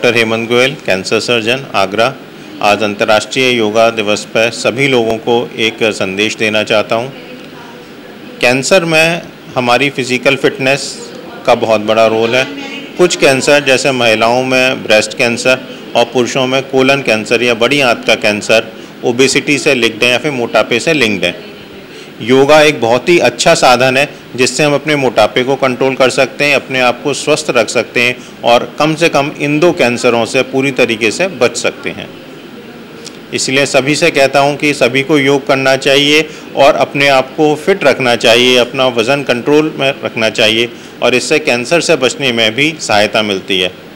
Doctor Hemant Goyal, cancer surgeon, Agra. आज अंतर्राष्ट्रीय योगा दिवस पर सभी लोगों को एक संदेश देना चाहता हूँ। कैंसर में हमारी फ़िज़िकल फिटनेस का बहुत बड़ा रोल है। कुछ कैंसर, जैसे महिलाओं में ब्रेस्ट कैंसर और पुरुषों में कोलन कैंसर या बड़ी आंत का कैंसर, ओबेसिटी से लिंक्ड है या फिर मोटापे से लिंक्ड है। योगा एक बहुत ही अच्छा साधन है जिससे हम अपने मोटापे को कंट्रोल कर सकते हैं, अपने आप को स्वस्थ रख सकते हैं और कम से कम इन दो कैंसरों से पूरी तरीके से बच सकते हैं। इसलिए सभी से कहता हूँ कि सभी को योग करना चाहिए और अपने आप को फिट रखना चाहिए, अपना वज़न कंट्रोल में रखना चाहिए और इससे कैंसर से बचने में भी सहायता मिलती है।